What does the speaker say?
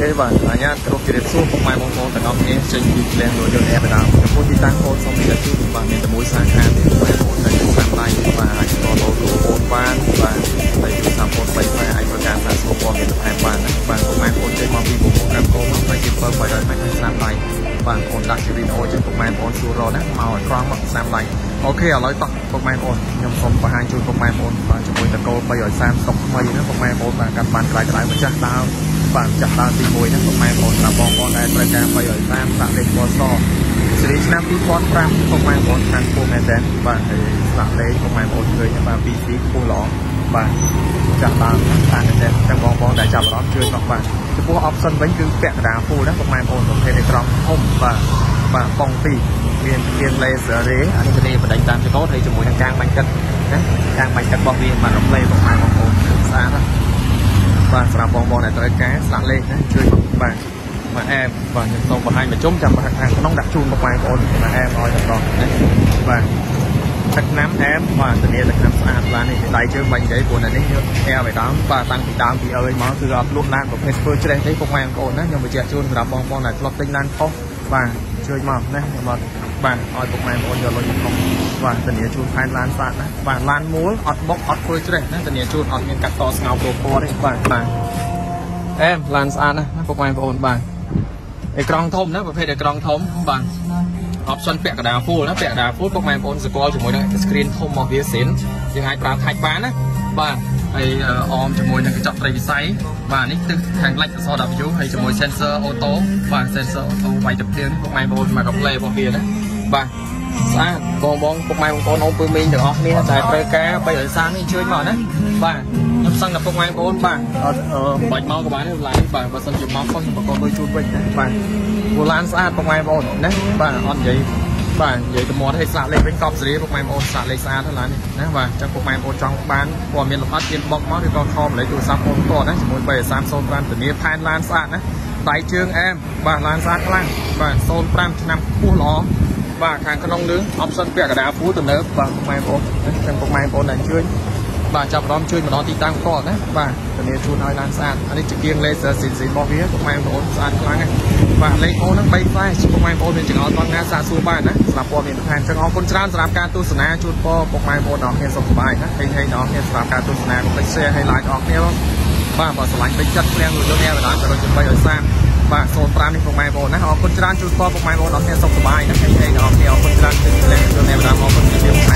ខេបាទអញ្ញាតគ្រប់ជម្រាបសួរពុកម៉ែបងប្អូនទាំងអស់គ្នាចេញពីក្លៀងរយន្តអេបដាមចំពោះទីតាំងបងសូមជម្រាបជូនបាទមានតែមួយសាខាទេបងប្អូនតែតាមដៃបាទអាចតឡូទូបងបានបាទហើយទូរស័ព្ទបងបីផ្លែអាចប្រកាសថាស្គាល់ព័ត៌មានបន្ថែមបានបាទពុកម៉ែបងប្អូនចេញមកពីមុខកម្មគោមកបែរជាបើបើដល់មិនតាមដៃបាទបងដាក់ជាវីដេអូជូនពុកម៉ែបងប្អូនសួររកណាមកឲ្យក្រំមកតាមដៃអូខេឥឡូវតោះពុកម៉ែបងប្អូនខ្ញុំសូមបង្ហាញជូនពុកម៉ែបងប្អូនបាទជាមួយតកោ330សុកថ្មីណាពុកម៉ែបងប្អូនបាទកាត់បានក្រៅក្រៅម្ចាស់ដើម បាទចាស់ដើមទី1ហ្នឹងពុកម៉ែបងប្អូនតាមបងប្អូនដែលត្រូវការ330សាក់លេខពណ៌សសេរីឆ្នាំ2005ពុកម៉ែបងប្អូនខាងពុកមែនតើបាទហើយសាក់លេខពុកម៉ែបងប្អូនឃើញបាទ PC ខ្ពស់ល្អបាទចាស់ដើមតាមមែនតើទាំងបងប្អូនដែលចាប់អារម្មណ៍ជួយមកបាទចំពោះ option វិញគឺពាក់កណ្ដាល full ណាពុកម៉ែបងប្អូនប្រភេទអេក្រង់ធំបាទបាទបងពីរមានជាង laser ray អានេះគឺបដិញតាមចកោតហើយជាមួយនឹងកាំងបាញ់ទឹកណាកាំងបាញ់ទឹករបស់វាបានរំលែកពុកម៉ែបងប្អូនស្អាតណា បាទសម្រាប់បងប្អូនដែលត្រូវការស្លាកលេខណាជួយបាទមកអែមបាទខ្ញុំសូមបង្ហាញមកជុំចាំខាងក្នុងដាក់ជូនមកបងប្អូនមកអែមឲ្យទាំងអស់ណាបាទទឹកណាំអែមបាទធានាទឹកណាំស្អាតឡាននេះដៃជើងបាញ់និយាយព្រោះនៅនេះយកអែមឲ្យដើមបាទតាំងពីដើមពីអើយមកគឺអត់លក់ឡានប្រភេទធ្វើជ្រេះទេពុកម៉ែបងប្អូនណាខ្ញុំបញ្ជាក់ជូនសម្រាប់បងប្អូនដែលធ្លាប់ទិញឡានខុសបាទជួយមកណាខ្ញុំមក បាទឲ្យពុកម៉ែបងប្អូនយកលុយមកខុសបាទធានាជូនផែនឡានស្អាតណាបាទឡានមូលអត់បុកអត់ធ្វើជ្រេះណាធានាជូនអត់មានកាត់តស្ងោប្រពណ៌ទេបាទបាទអែមឡានស្អាតណាពុកម៉ែបងប្អូនបាទអេក្រង់ធំណាប្រភេទអេក្រង់ធំបាទ option ពាក់កណ្ដាល full ណាពាក់កណ្ដាល full ពុកម៉ែបងប្អូនស្គាល់ជាមួយនឹង screen ធំរបស់វាសិនយើងអាចប្រើខាច់បានណាបាទ ហើយអមជាមួយនឹងកញ្ចក់ត្រីវិស័យបាទនេះទិសខាងលិចអក្សរ W ហើយជាមួយ sensor auto បាទ sensor auto វាយទឹកភ្លៀងពុកម៉ែបងប្អូនមក replay របស់វាណាបាទស្អាតបងបងពុកម៉ែបងប្អូនអូនពើមីងទាំងអស់គ្នាដែលត្រូវការ330នេះជួយមកណាបាទខ្ញុំសឹងតែពុកម៉ែបងប្អូនបាទអត់បាច់មកក៏បានដែរឡានបាទបើសិនជាមកខុសខ្ញុំបកលុយជូនវិញណាបាទពូឡានស្អាតពុកម៉ែបងប្អូនណាបាទអត់និយាយ បាទនិយាយទៅមាត់ឲ្យស្លាកលេខវិញកប់សេរីពុកម៉ែបងប្អូនស្លាកលេខស្អាតហ្នឹងឡាននេះណាបាទអញ្ចឹងពុកម៉ែបងប្អូនចង់បានព័ត៌មានលម្អិតមានបុកមកឬក៏ខមលេខទូរស័ព្ទបងប្អូនណាជាមួយ33005ធានាផែនឡានស្អាតណាដៃជើងអែមបាទឡានស្អាតខ្លាំងបាទ05ឆ្នាំខ្ពស់ល្អបាទខាងក្នុងនឹង option ពាក់កណ្ដាលពូទំនើបបាទពុកម៉ែបងប្អូនចឹងពុកម៉ែបងប្អូនដែលអញ្ជើញបាទចាប់អារម្មណ៍ជួយម្ដងទីតាំងផ្ទាល់ណាបាទធានាជូនឲ្យឡានស្អាតអានេះជាគៀង laser ស៊ីស៊ីរបស់វាពុកម៉ែបងប្អូនស្អាតខ្លាំងណាស់បាទ លេខអូនហ្នឹង3 flash ពុកម៉ែបងប្អូនមានចង្អុលតង់ណាសាកសួរបានណាសម្រាប់ព័ត៌មានបន្ថែមចឹងអរគុណច្រើនសម្រាប់ការទស្សនាជូនពរពុកម៉ែបងប្អូនអរគ្នាសុខសប្បាយណាហេងហេងអរគ្នាសម្រាប់ការទស្សនាកុំភ្លេច share ឲ្យ like អរគ្នាបាទបើស្រឡាញ់ពេញចិត្តភ្លៀងរយន្តនេះបណ្ដាទៅរយដើម្បីឲ្យសានបាទ05នេះពុកម៉ែបងប្អូនណាអរគុណច្រើនជូនពរពុកម៉ែបងប្អូនអរគ្នាសុខសប្បាយណាហេងហេងអរគ្នាអរគុណច្រើនពេញភ្លៀងរយន្តនេះបណ្ដាអរគុណជំរាបពុក